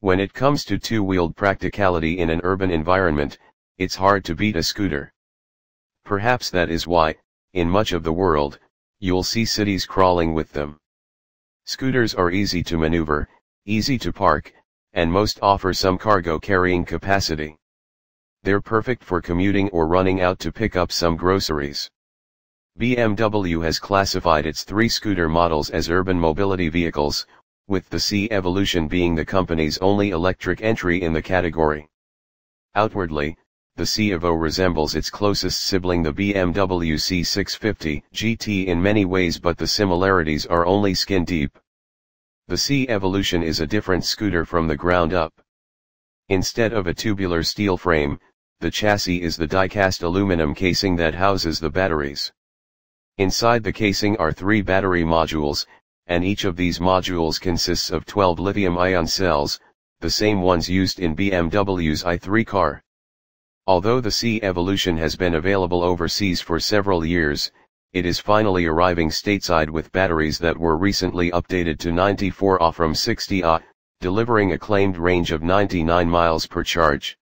When it comes to two-wheeled practicality in an urban environment, it's hard to beat a scooter. Perhaps that is why, in much of the world, you'll see cities crawling with them. Scooters are easy to maneuver, easy to park, and most offer some cargo carrying capacity. They're perfect for commuting or running out to pick up some groceries. BMW has classified its three scooter models as urban mobility vehicles, with the C Evolution being the company's only electric entry in the category. Outwardly, the C Evo resembles its closest sibling the BMW C650 GT in many ways but the similarities are only skin deep. The C Evolution is a different scooter from the ground up. Instead of a tubular steel frame, the chassis is the die-cast aluminum casing that houses the batteries. Inside the casing are three battery modules, and each of these modules consists of 12 lithium-ion cells, the same ones used in BMW's i3 car. Although the C Evolution has been available overseas for several years, it is finally arriving stateside with batteries that were recently updated to 94 Ah from 60 Ah, delivering a claimed range of 99 miles per charge.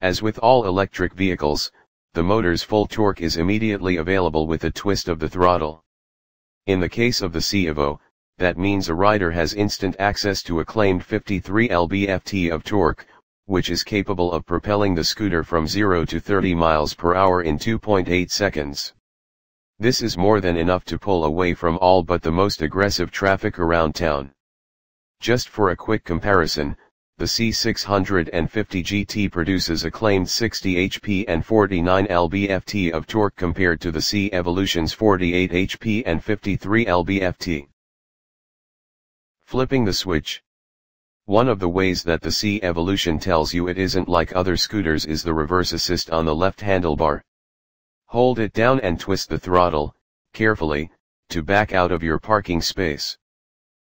As with all electric vehicles, the motor's full torque is immediately available with a twist of the throttle. In the case of the C Evo, that means a rider has instant access to a claimed 53 lb-ft of torque, which is capable of propelling the scooter from 0 to 30 miles per hour in 2.8 seconds. This is more than enough to pull away from all but the most aggressive traffic around town. Just for a quick comparison, the C650 GT produces a claimed 60 HP and 49 lb-ft of torque compared to the C Evolution's 48 HP and 53 lb-ft. Flipping the switch. One of the ways that the C Evolution tells you it isn't like other scooters is the reverse assist on the left handlebar. Hold it down and twist the throttle, carefully, to back out of your parking space.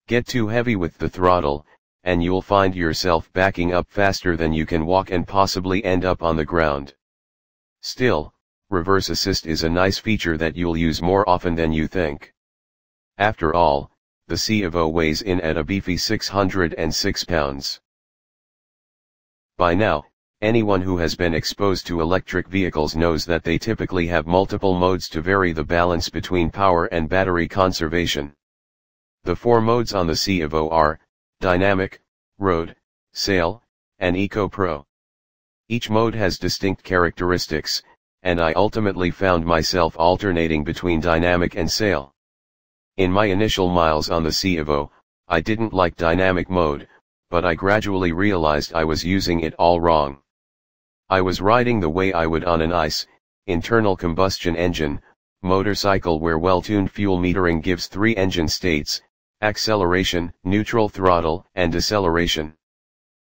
Get too heavy with the throttle, and you'll find yourself backing up faster than you can walk and possibly end up on the ground. Still, reverse assist is a nice feature that you'll use more often than you think. After all, the C Evo weighs in at a beefy 606 pounds. By now, anyone who has been exposed to electric vehicles knows that they typically have multiple modes to vary the balance between power and battery conservation. The four modes on the C Evo are, Dynamic, Road, Sail, and Eco Pro. Each mode has distinct characteristics, and I ultimately found myself alternating between Dynamic and Sail. In my initial miles on the C Evo, I didn't like dynamic mode, but I gradually realized I was using it all wrong. I was riding the way I would on an ICE, internal combustion engine, motorcycle where well-tuned fuel metering gives three engine states, acceleration, neutral throttle, and deceleration.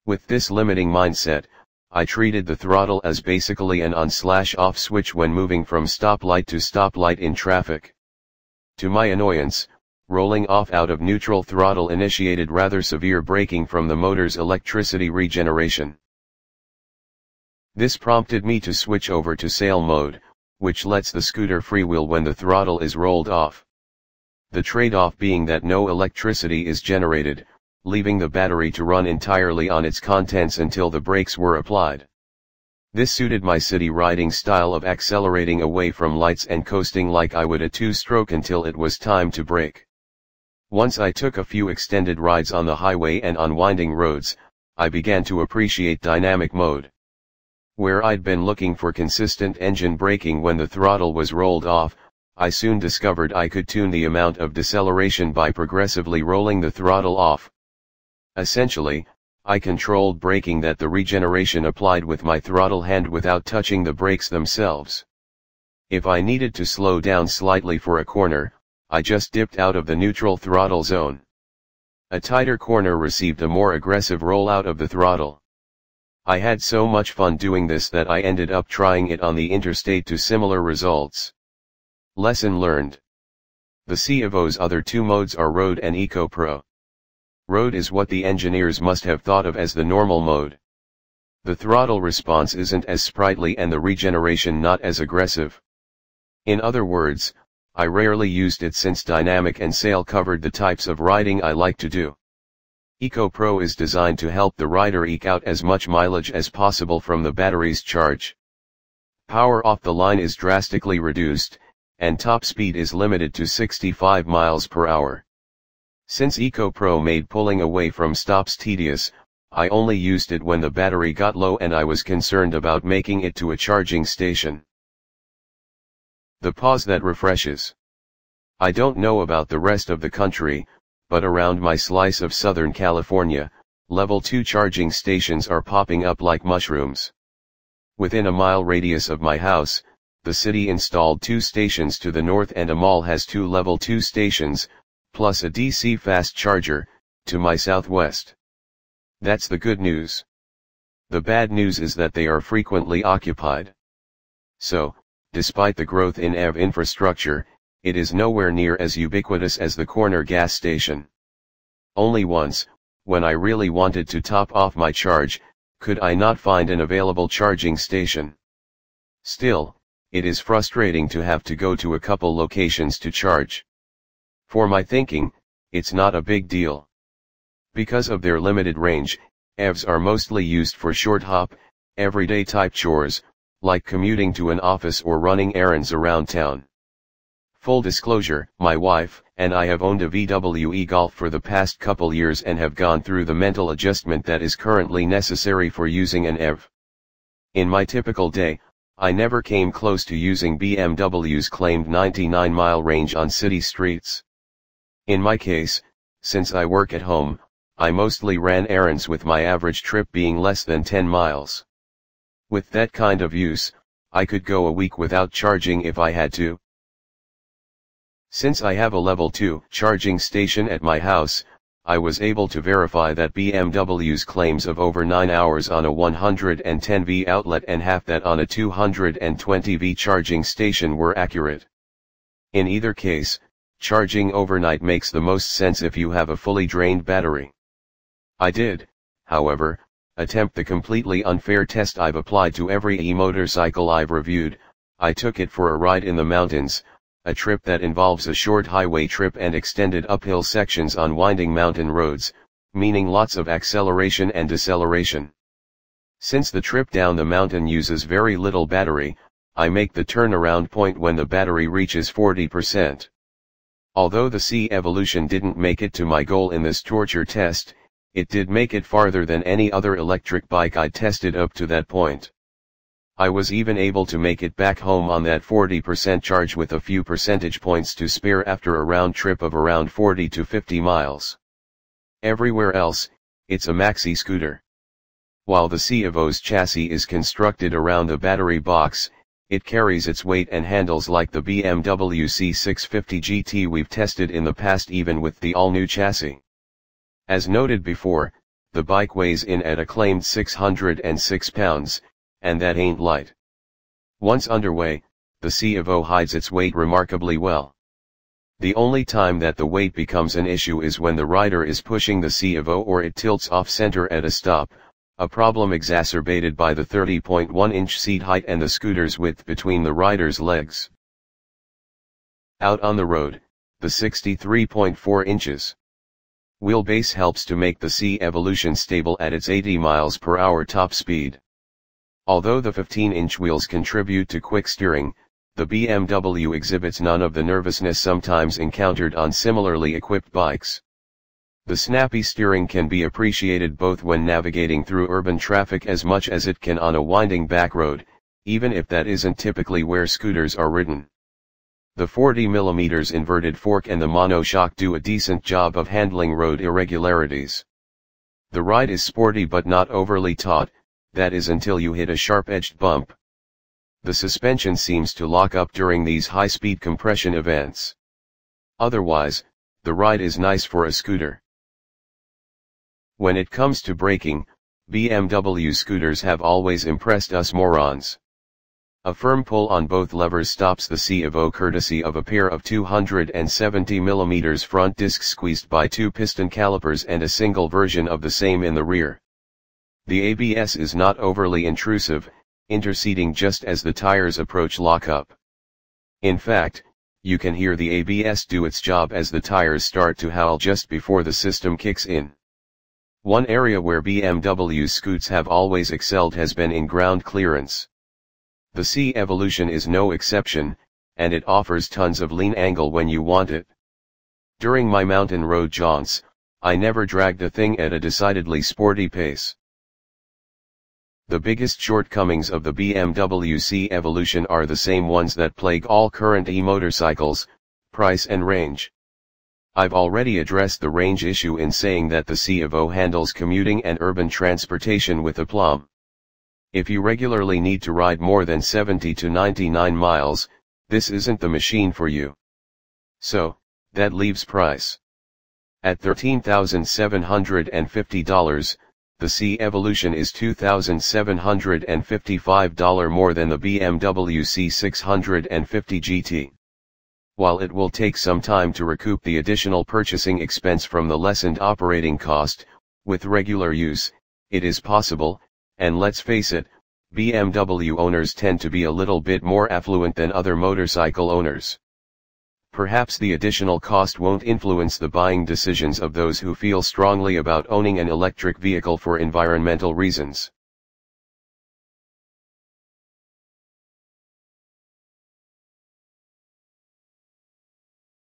With this limiting mindset, I treated the throttle as basically an on-slash-off switch when moving from stoplight to stoplight in traffic. To my annoyance, rolling off out of neutral throttle initiated rather severe braking from the motor's electricity regeneration. This prompted me to switch over to sail mode, which lets the scooter freewheel when the throttle is rolled off. The trade-off being that no electricity is generated, leaving the battery to run entirely on its contents until the brakes were applied. This suited my city riding style of accelerating away from lights and coasting like I would a two-stroke until it was time to brake. Once I took a few extended rides on the highway and on winding roads, I began to appreciate dynamic mode. Where I'd been looking for consistent engine braking when the throttle was rolled off, I soon discovered I could tune the amount of deceleration by progressively rolling the throttle off. Essentially, I controlled braking that the regeneration applied with my throttle hand without touching the brakes themselves. If I needed to slow down slightly for a corner, I just dipped out of the neutral throttle zone. A tighter corner received a more aggressive rollout of the throttle. I had so much fun doing this that I ended up trying it on the interstate to similar results. Lesson learned. The C Evo's other two modes are Road and Eco Pro. Road is what the engineers must have thought of as the normal mode. The throttle response isn't as sprightly and the regeneration not as aggressive. In other words, I rarely used it since dynamic and sail covered the types of riding I like to do. EcoPro is designed to help the rider eke out as much mileage as possible from the battery's charge. Power off the line is drastically reduced, and top speed is limited to 65 miles per hour. Since EcoPro made pulling away from stops tedious, I only used it when the battery got low and I was concerned about making it to a charging station. The pause that refreshes. I don't know about the rest of the country, but around my slice of Southern California, level 2 charging stations are popping up like mushrooms. Within a mile radius of my house, the city installed two stations to the north and a mall has two level 2 stations, plus a DC fast charger, to my southwest. That's the good news. The bad news is that they are frequently occupied. So, despite the growth in EV infrastructure, it is nowhere near as ubiquitous as the corner gas station. Only once, when I really wanted to top off my charge, could I not find an available charging station. Still, it is frustrating to have to go to a couple locations to charge. For my thinking, it's not a big deal. Because of their limited range, EVs are mostly used for short hop, everyday type chores, like commuting to an office or running errands around town. Full disclosure, my wife and I have owned a VW e-Golf for the past couple years and have gone through the mental adjustment that is currently necessary for using an EV. In my typical day, I never came close to using BMW's claimed 99 mile range on city streets. In my case, since I work at home, I mostly ran errands with my average trip being less than 10 miles. With that kind of use, I could go a week without charging if I had to. Since I have a level 2 charging station at my house, I was able to verify that BMW's claims of over 9 hours on a 110V outlet and half that on a 220V charging station were accurate. In either case, charging overnight makes the most sense if you have a fully drained battery. I did, however, attempt the completely unfair test I've applied to every e-motorcycle I've reviewed, I took it for a ride in the mountains, a trip that involves a short highway trip and extended uphill sections on winding mountain roads, meaning lots of acceleration and deceleration. Since the trip down the mountain uses very little battery, I make the turnaround point when the battery reaches 40%. Although the C Evolution didn't make it to my goal in this torture test, it did make it farther than any other electric bike I tested up to that point. I was even able to make it back home on that 40% charge with a few percentage points to spare after a round trip of around 40 to 50 miles. Everywhere else, it's a maxi scooter. While the C Evo's chassis is constructed around a battery box, it carries its weight and handles like the BMW C650 GT we've tested in the past even with the all-new chassis. As noted before, the bike weighs in at a claimed 606 pounds, and that ain't light. Once underway, the C Evo hides its weight remarkably well. The only time that the weight becomes an issue is when the rider is pushing the C Evo or it tilts off center at a stop, a problem exacerbated by the 30.1 inch seat height and the scooter's width between the rider's legs. Out on the road, the 63.4 inches. Wheelbase helps to make the C Evolution stable at its 80 miles per hour top speed. Although the 15-inch wheels contribute to quick steering, the BMW exhibits none of the nervousness sometimes encountered on similarly equipped bikes. The snappy steering can be appreciated both when navigating through urban traffic as much as it can on a winding back road, even if that isn't typically where scooters are ridden. The 40mm inverted fork and the monoshock do a decent job of handling road irregularities. The ride is sporty but not overly taut, that is until you hit a sharp-edged bump. The suspension seems to lock up during these high-speed compression events. Otherwise, the ride is nice for a scooter. When it comes to braking, BMW scooters have always impressed us morons. A firm pull on both levers stops the C Evo courtesy of a pair of 270mm front discs squeezed by two piston calipers and a single version of the same in the rear. The ABS is not overly intrusive, interceding just as the tires approach lockup. In fact, you can hear the ABS do its job as the tires start to howl just before the system kicks in. One area where BMW scoots have always excelled has been in ground clearance. The C Evolution is no exception, and it offers tons of lean angle when you want it. During my mountain road jaunts, I never dragged the thing at a decidedly sporty pace. The biggest shortcomings of the BMW C Evolution are the same ones that plague all current e-motorcycles, price and range. I've already addressed the range issue in saying that the C Evo handles commuting and urban transportation with aplomb. If you regularly need to ride more than 70 to 99 miles, this isn't the machine for you. So, that leaves price. At $13,750, the C Evolution is $2,755 more than the BMW C650 GT. While it will take some time to recoup the additional purchasing expense from the lessened operating cost, with regular use, it is possible, and let's face it, BMW owners tend to be a little bit more affluent than other motorcycle owners. Perhaps the additional cost won't influence the buying decisions of those who feel strongly about owning an electric vehicle for environmental reasons.